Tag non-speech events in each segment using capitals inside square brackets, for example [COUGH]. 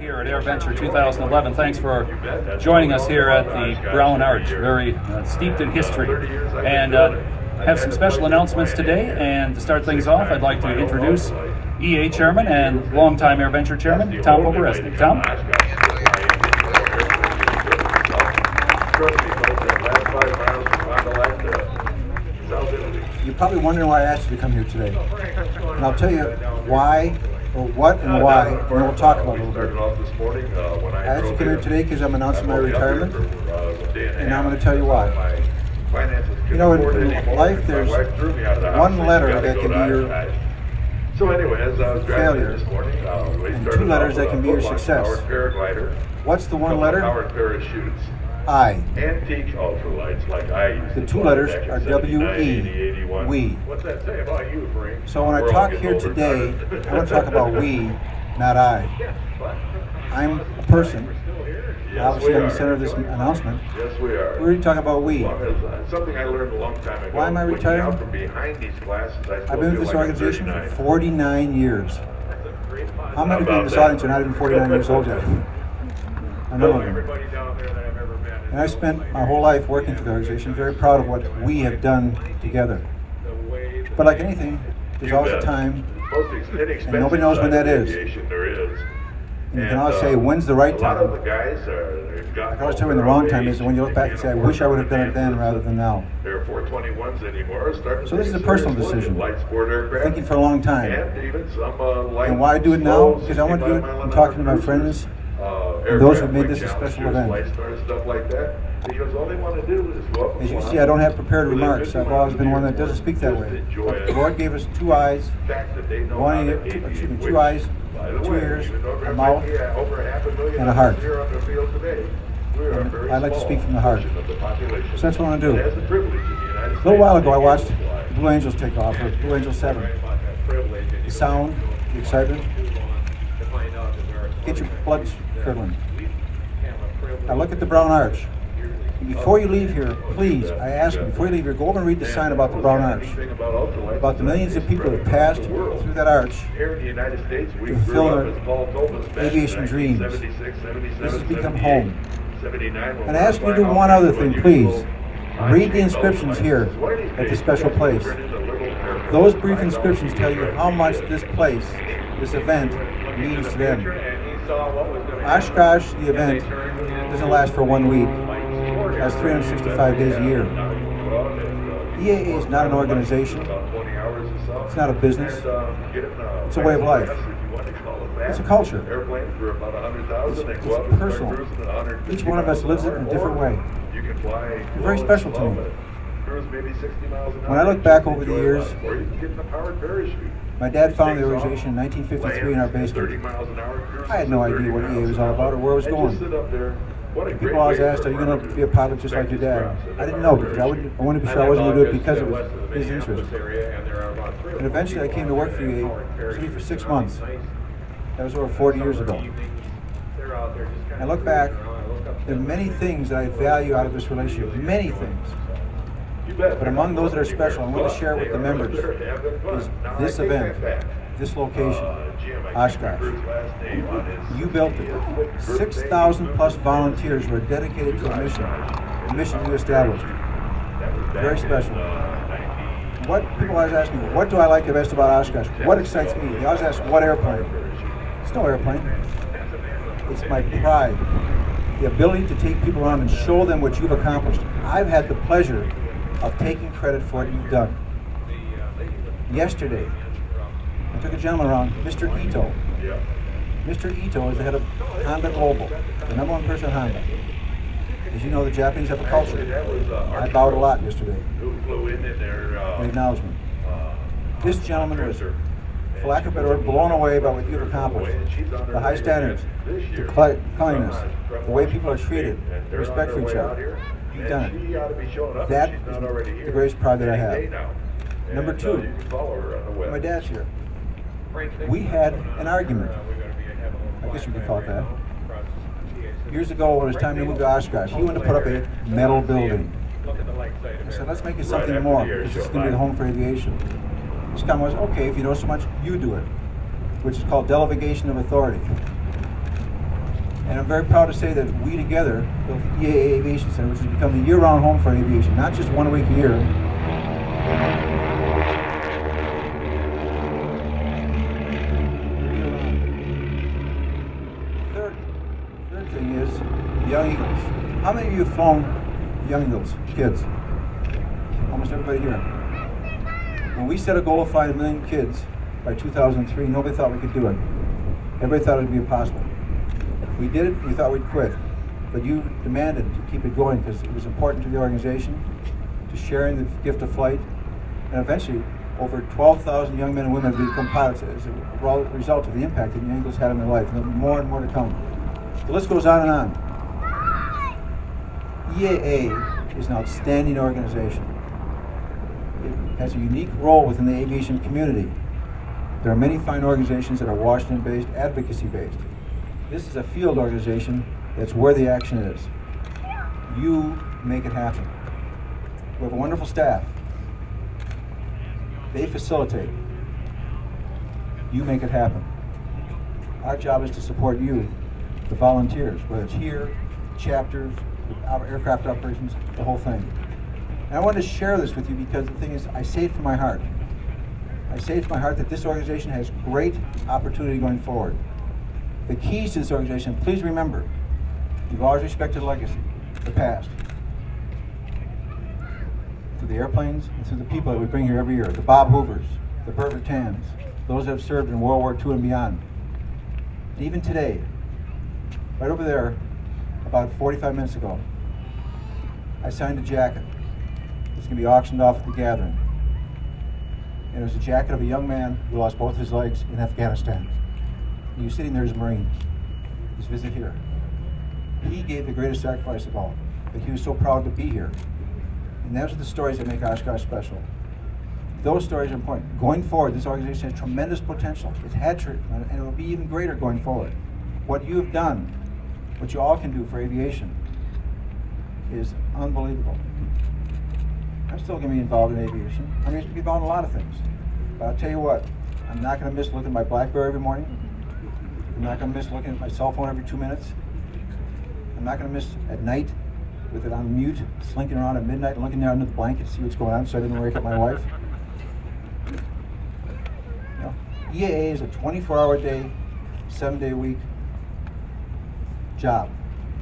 Here at AirVenture 2011, thanks for joining us here at the Brown Arch, very uh, steeped in history. And uh, have some special announcements today. And to start things off, I'd like to introduce EA Chairman and longtime AirVenture Chairman, Tom Poberezny. Tom? You're probably wondering why I asked you to come here today. And I'll tell you why, or what and why, and we'll talk about it a little bit. I asked you to come here today because I'm announcing my retirement, and now I'm going to tell you why. You know, in life, there's one letter that can be your so anyway, as I was failure, this morning, uh, we and two letters that can be your success. What's the one letter? I. antique ultralights like I The two letters are W-E, 80, 81. we. What's that say about you, Frank? So when I We're talk here older. today, [LAUGHS] I want to talk about we, not I. [LAUGHS] I'm a person. Yes, Obviously, I'm the center of this announcement. Yes, we are. We're going to talk about we. Well, uh, something I learned a long time ago. Why am I retiring? from behind these glasses, I I've been with this like organization 39. for 49 years. How many of you in this audience are not even 49 years old yet? I know them. Everybody down there that I've ever. And I spent my whole life working for the organization. Very proud of what we have done together. But like anything, there's You always a time, and nobody knows when that is. is. And, and you can always uh, say, when's the right A lot of the time? guys are. I can always tell when the wrong time is when you look back and say, I wish I would have done it then rather than now. There are 421s anymore, starting. So this is a personal serious look at decision. Light sport aircraft. Thinking for a long time. And some, uh. And why I do it now? Because I want to do it 65 mile in an talking to my friends those who made this a special event. Light Star, stuff like that, because all they want to do is. As you see, I don't have prepared remarks. I've always been one that doesn't speak that way. the Lord gave us two eyes, fact that they know one excuse me, two eyes, two ears, even though there a mouth, be, over half a million and a heart. Here on the field today, we are And I like to speak from the heart. of the population So that's what I wanna do. that has the privilege in the United A little while ago, I watched to be able to fly. Blue Angels take off, or Blue Angels 7. The sound, the excitement, get your blood curdling. I look at the Brown Arch. Before you leave here, please, I ask you, before you leave here, go over and read the sign about the Brown Arch. About the millions of people that passed through that arch. The to fulfill their aviation dreams. 1976, This has become home. And I ask you to do one other thing, please. Read the inscriptions here at days, special place. Those brief inscriptions tell you how much this place, this event, means to them. Oshkosh, the event, doesn't last for one week. It lasts 365 days a year. EAA is not an organization. It's not a business. It's a way of life. It's a culture. Airplanes for about 100,000. They It's- it's personal. cruising at 150 Each one of us lives it in a different way. You're very special to me. but cruise maybe 60 miles an When I look back over the years, life. Or you can get in a powered parachute. My dad founded the organization in 1953 in our lands at 30 basement. miles an hour, I had no idea what EA was all about or where it was going. just sit up there. What a People always asked, are you going to be a pilot just like your dad? I didn't know because I, would. I wanted to be sure I wasn't going to do it because it was his interest. And And eventually I came to work for EA, for six months. That was over 40 years ago. I look back, there are many things that I value out of this relationship, many things. But among those that are special, I'm going to share with the members, is this event, this location, Oshkosh. You built it. 6,000 plus volunteers were dedicated to the mission, the mission you established. Very special. What people always ask me, what do I like the best about Oshkosh? What excites me? They always ask, what airplane? It's no airplane. It's my pride. The ability to take people around and show them what you've accomplished. I've had the pleasure of taking credit for what you've done. Yesterday, I took a gentleman around, Mr. Ito. Mr. Ito is the head of Honda Global, the number one person at Honda. As you know, the Japanese have a culture. I bowed a lot yesterday in acknowledgement. This gentleman was, for lack of a better word, blown away by what you've accomplished. The high standards, the cle- cleanliness, the way people are treated, the respect for each other. Done. That is the greatest pride that I have. Number two, My dad's here. We had an argument. I guess you could call it that. Years ago, when it was time to move to Oshkosh, he wanted to put up a metal building. I said, let's make it something more, because it's going to be the home for aviation. His comment was, okay, if you know so much, you do it, which is called delegation of authority. And I'm very proud to say that we together built the EAA Aviation Center, which has become the year-round home for aviation, not just one week a year. Third, third thing is Young Eagles. How many of you have flown Young Eagles, kids? Almost everybody here. When we set a goal of flying a million kids by 2003, nobody thought we could do it. Everybody thought it would be impossible. We did it, we thought we'd quit. But you demanded to keep it going because it was important to the organization, to sharing the gift of flight, and eventually over 12,000 young men and women have become pilots as a result of the impact that the Eagles had on their life, and more and more to come. The list goes on and on. EAA is an outstanding organization. It has a unique role within the aviation community. There are many fine organizations that are Washington-based, advocacy-based. This is a field organization that's where the action is. You make it happen. We have a wonderful staff. They facilitate. You make it happen. Our job is to support you, the volunteers, whether it's here, chapters, our aircraft operations, the whole thing. And I want to share this with you because the thing is, I say it from my heart. I say it from my heart that this organization has great opportunity going forward. The keys to this organization, please remember, you've always respected the legacy, the past. Through the airplanes and through the people that we bring here every year, the Bob Hoovers, the Burt Rutans, those that have served in World War II and beyond. And even today, right over there, about 45 minutes ago, I signed a jacket. It's going to be auctioned off at the gathering. And it was a jacket of a young man who lost both his legs in Afghanistan. Was sitting there as a Marine. His visit here. He gave the greatest sacrifice of all, but he was so proud to be here. And those are the stories that make Oshkosh special. Those stories are important. Going forward, this organization has tremendous potential. It's had, and it will be even greater going forward. What you have done, what you all can do for aviation, is unbelievable. I'm still going to be involved in aviation. I'm going to be involved in a lot of things. But I'll tell you what, I'm not going to miss looking at my BlackBerry every morning. I'm not going to miss looking at my cell phone every two minutes. I'm not going to miss at night with it on mute, slinking around at midnight, looking down under the blanket to see what's going on so I didn't wake up my wife. You know, EAA is a 24-hour day, seven-day week job.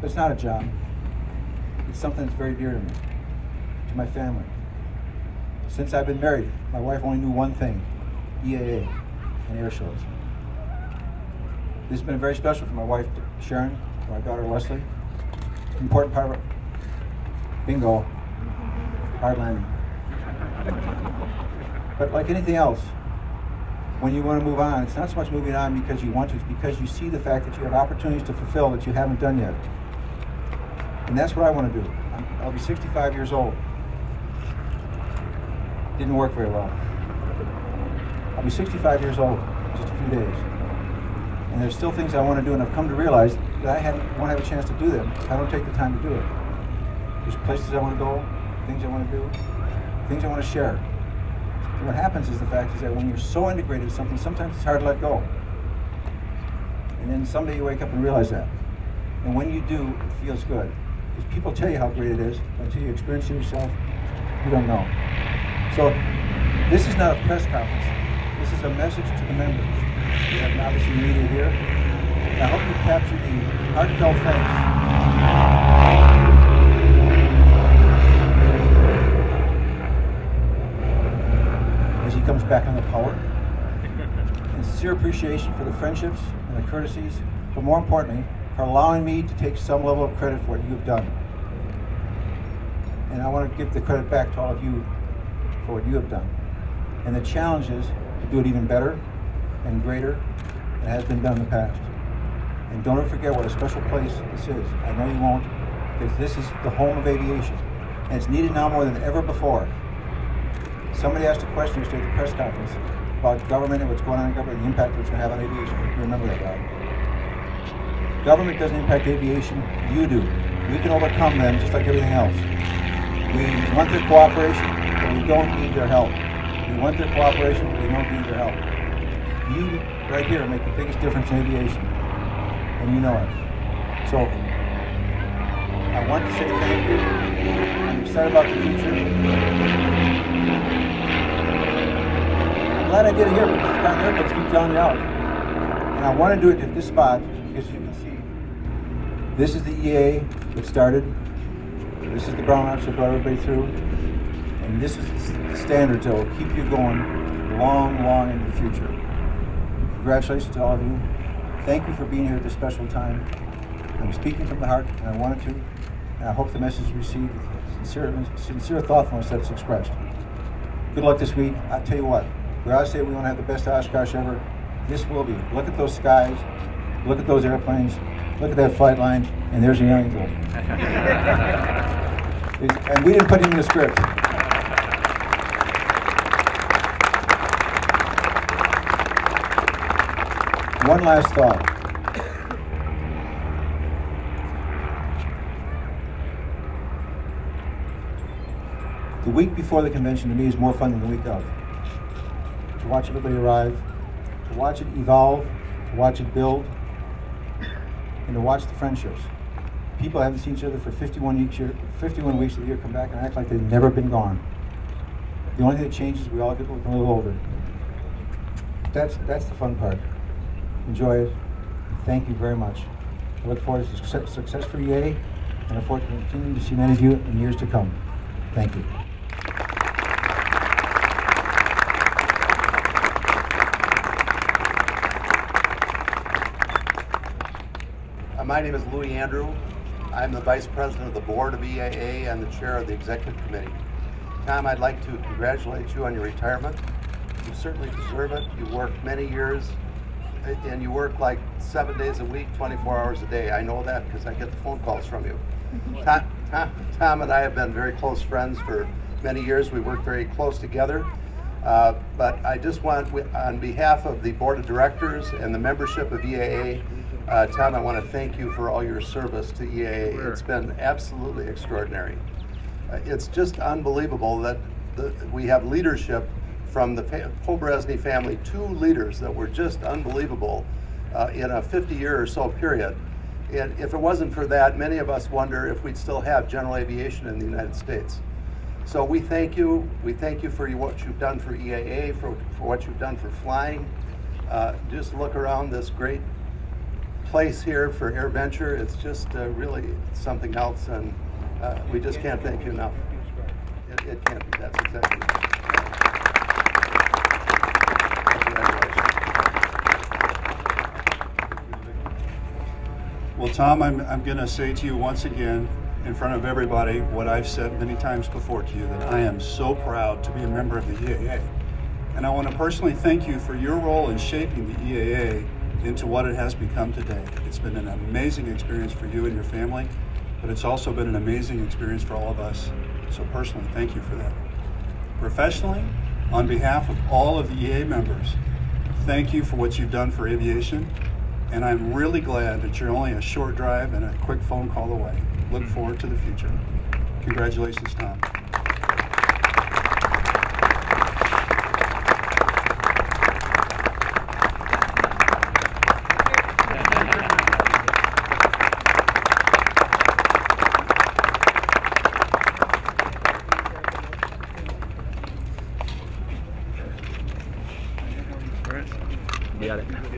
But it's not a job. It's something that's very dear to me, to my family. Since I've been married, my wife only knew one thing, EAA and air shows. This has been very special for my wife, Sharon, my daughter, Leslie. Important part of it. Bingo. Hard landing. But like anything else, when you want to move on, it's not so much moving on because you want to, it's because you see the fact that you have opportunities to fulfill that you haven't done yet. And that's what I want to do. I'll be 65 years old. Didn't work very well. I'll be 65 years old in just a few days. And there's still things I want to do, and I've come to realize that I won't have a chance to do them if I don't take the time to do it. There's places I want to go, things I want to do, things I want to share. And what happens is the fact is that when you're so integrated with something, sometimes it's hard to let go. And then someday you wake up and realize that. And when you do, it feels good. Because people tell you how great it is, but until you experience it yourself, you don't know. So this is not a press conference. This is a message to the members. We have obviously media here. I hope you capture the heartfelt thanks as he comes back on the power. [LAUGHS] And sincere appreciation for the friendships and the courtesies, but more importantly, for allowing me to take some level of credit for what you have done. And I want to give the credit back to all of you for what you have done. And the challenge is to do it even better and greater than has been done in the past. And don't forget what a special place this is. I know you won't, because this is the home of aviation. And it's needed now more than ever before. Somebody asked a question yesterday at the press conference about government and what's going on in government, and the impact it's going to have on aviation. You remember that, right? Government doesn't impact aviation, you do. We can overcome them just like everything else. We want their cooperation, but we don't need their help. We want their cooperation, but we don't need their help. You, right here, make the biggest difference in aviation, and you know it. So I want to say thank you. I'm excited about the future. I'm glad I did it here because down there, but keep drowning out. And I want to do it at this spot because you can see this is the EA that started. This is the Brown Arch that brought everybody through. And this is the standards that will keep you going long, long into the future. Congratulations to all of you. Thank you for being here at this special time. I'm speaking from the heart, and I wanted to, and I hope the message is received with sincere, sincere thoughtfulness that's expressed. Good luck this week. I tell you what, we always say we want to have the best Oshkosh ever. This will be. Look at those skies. Look at those airplanes. Look at that flight line, and there's a young eagle. and we didn't put him in the script. One last thought. The week before the convention to me is more fun than the week of. To watch everybody arrive, to watch it evolve, to watch it build, and to watch the friendships. People haven't seen each other for 51 weeks, year, 51 weeks of the year come back and act like they've never been gone. The only thing that changes is we all get a little older. That's, that's the fun part. Enjoy it. Thank you very much. I look forward to success, success for EA and look forward to continuing to see many of you in years to come. Thank you. Uh, My name is Louis Andrew. I'm the Vice President of the Board of EAA and the Chair of the Executive Committee. Tom, I'd like to congratulate you on your retirement. You certainly deserve it. You worked many years, and you work like seven days a week, 24 hours a day. I know that because I get the phone calls from you. Tom, Tom, Tom and I have been very close friends for many years. We work very close together. Uh, But I just want, on behalf of the Board of Directors and the membership of EAA, uh, Tom, I want to thank you for all your service to EAA. It's been absolutely extraordinary. Uh, It's just unbelievable that the, we have leadership from the Poberezny family, two leaders that were just unbelievable uh, in a 50-year or so period. And if it wasn't for that, many of us wonder if we'd still have general aviation in the United States. So we thank you. We thank you for what you've done for EAA, for, for what you've done for flying. Uh, just look around this great place here for AirVenture. It's just uh, really something else, and uh, we just can't thank you enough. It, it can't be. That's exactly. Well, Tom, I'm, I'm going to say to you once again, in front of everybody, what I've said many times before to you, that I am so proud to be a member of the EAA. And I want to personally thank you for your role in shaping the EAA into what it has become today. It's been an amazing experience for you and your family, but it's also been an amazing experience for all of us. So personally, thank you for that. Professionally, on behalf of all of the EA members, thank you for what you've done for aviation. And I'm really glad that you're only a short drive and a quick phone call away. Look hmm. forward to the future. Congratulations, Tom.